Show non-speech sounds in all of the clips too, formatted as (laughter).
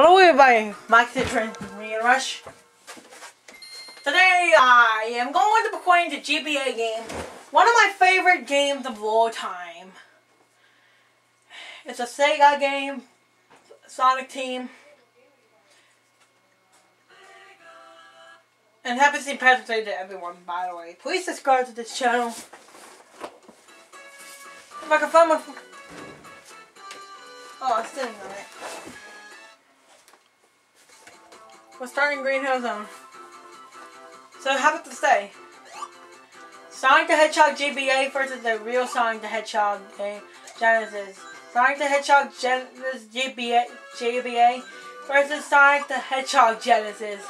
Hello everybody, Mike Citron, me and Rush. Today I am going to be playing the GBA game. One of my favorite games of all time. It's a Sega game, Sonic Team. And happy St. Patrick's Day to everyone, by the way. Please subscribe to this channel. If I can find my... Oh, it's sitting on it. We're starting Green Hill Zone. So how about to day? Sonic the Hedgehog GBA versus the real Sonic the Hedgehog Genesis. Sonic the Hedgehog Genesis GBA, GBA versus Sonic the Hedgehog Genesis.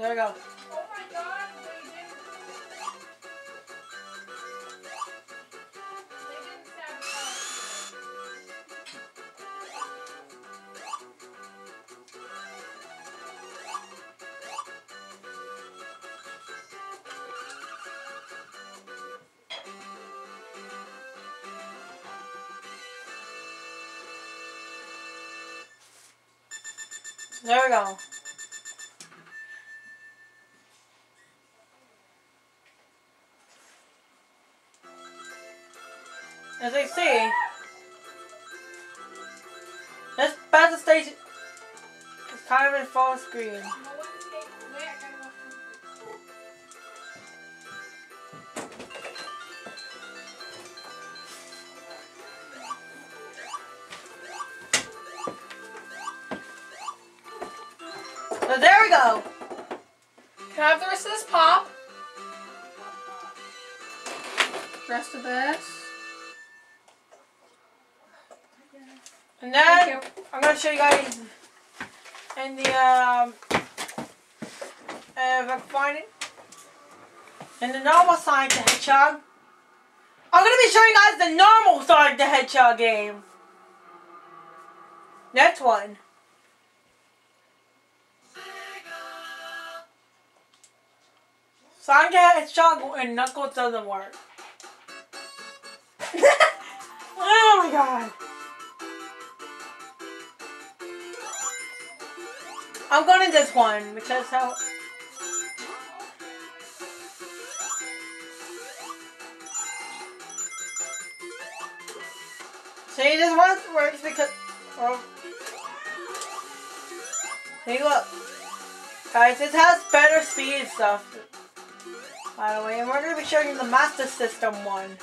There we go. There we go. As I see, this battle station is kind of in full screen. So there we go. Can I have the rest of this pop? Rest of this. And then I'm gonna show you guys in the um uh, if I can find it. In the normal Sonic the Hedgehog. I'm gonna be showing you guys the normal Sonic the Hedgehog game. Next one. Sonic the Hedgehog and Knuckles doesn't work. (laughs) oh my god. I'm going to this one because how. See, this one works because. Oh. See, look. Guys, this has better speed stuff. By the way, and we're going to be showing you the Master System one.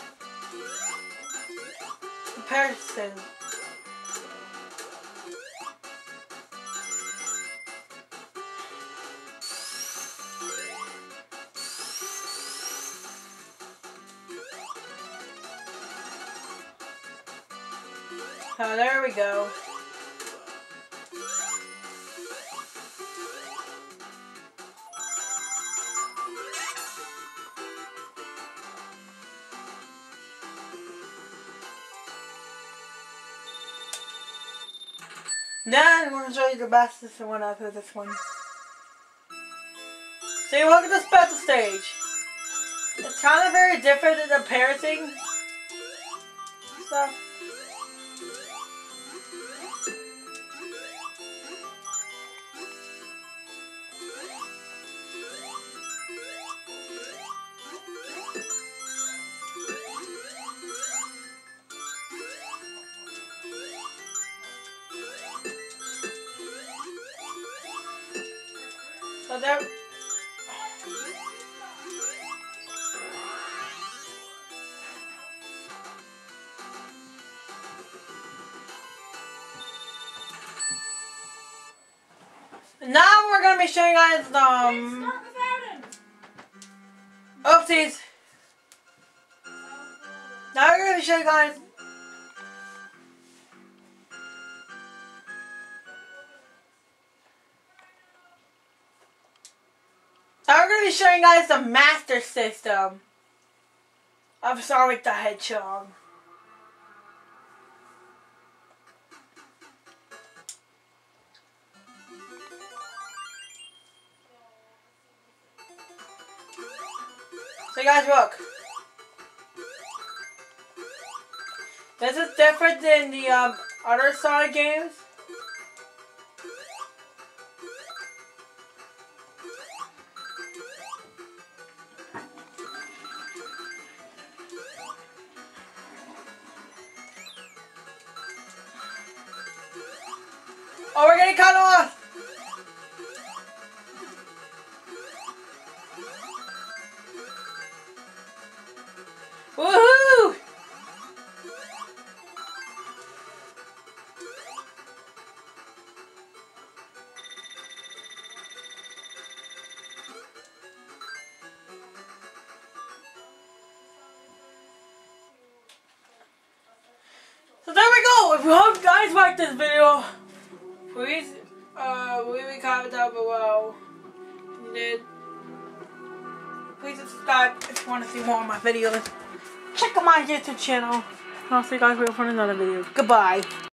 Comparison. Oh, there we go. Now I'm gonna show you the bestest one after this one. So you look at this battle stage. It's kind of very different than the parroting stuff. There. Now we're gonna be showing you guys the um. Oopsies. Now we're gonna be showing you guys. showing guys the Master System of Sonic the Hedgehog. So guys, look. This is different than the um, other Sonic games. Oh, we're getting cut off! Woohoo! So there we go. If you hope you guys liked this video, please uh, leave a comment down below. Then please subscribe if you want to see more of my videos. Check out my YouTube channel. And I'll see you guys later for another video. Goodbye.